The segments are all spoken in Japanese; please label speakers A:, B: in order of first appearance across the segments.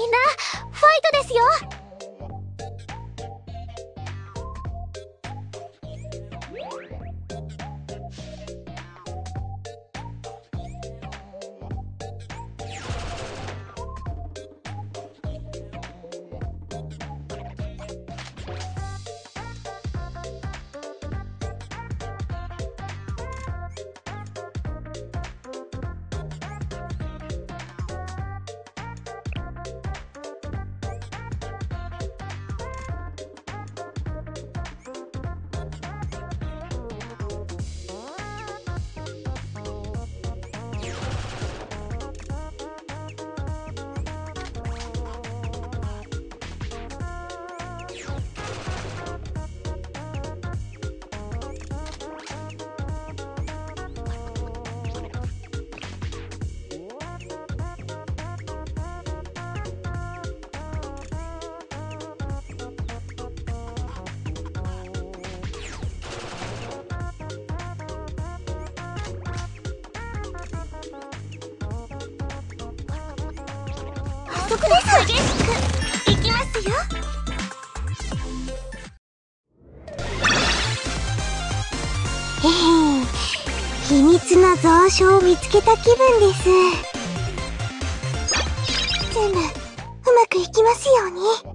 A: みんなファイトですよ。そこです。激しくいきますよ。
B: へへ秘密の蔵書を見つけた気分です。全部うまくいきますように。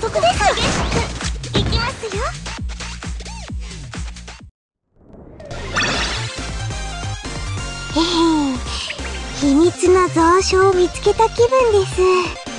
A: そこです。激しくいきますよ。
B: へへ秘密の蔵書を見つけた気分です。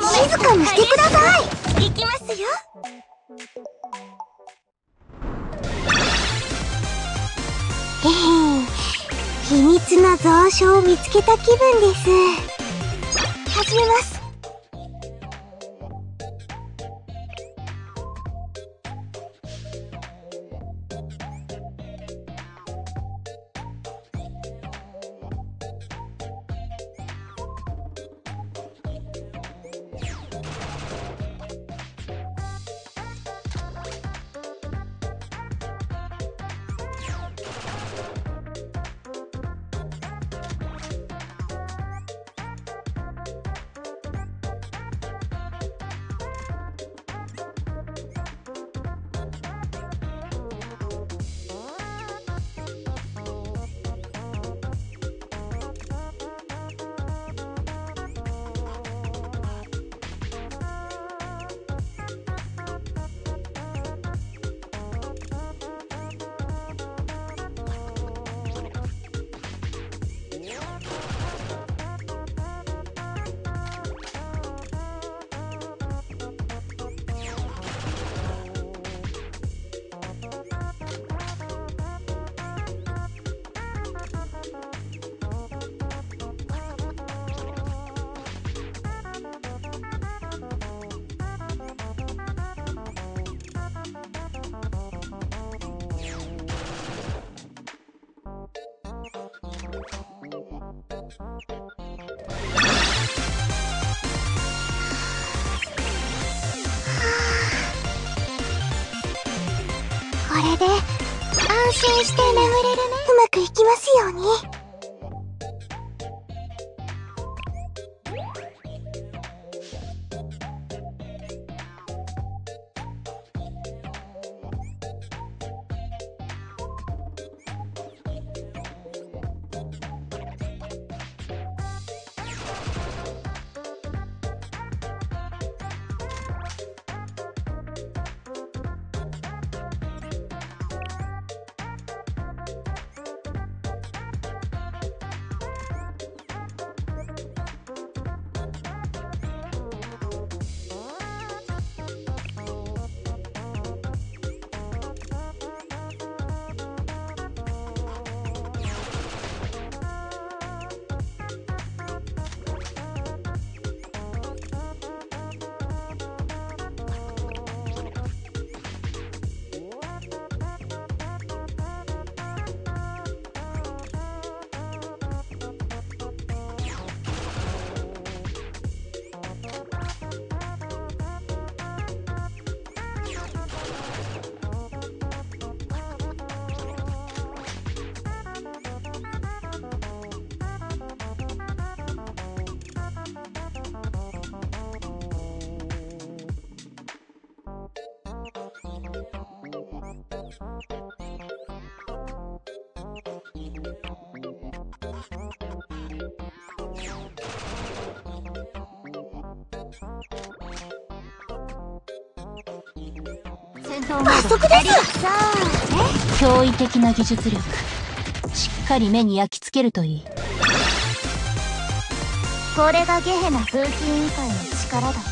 B: 静かにしてください。
A: いきますよ。
B: へへ秘密の蔵書を見つけた気分です。始めますで安心して眠れるね。うまくいきますように
A: 戦闘モード
B: 早速です。
A: さあ驚異的な技術力。しっかり目に焼き付けるといい。
C: これがゲヘナ風紀委員会の力だ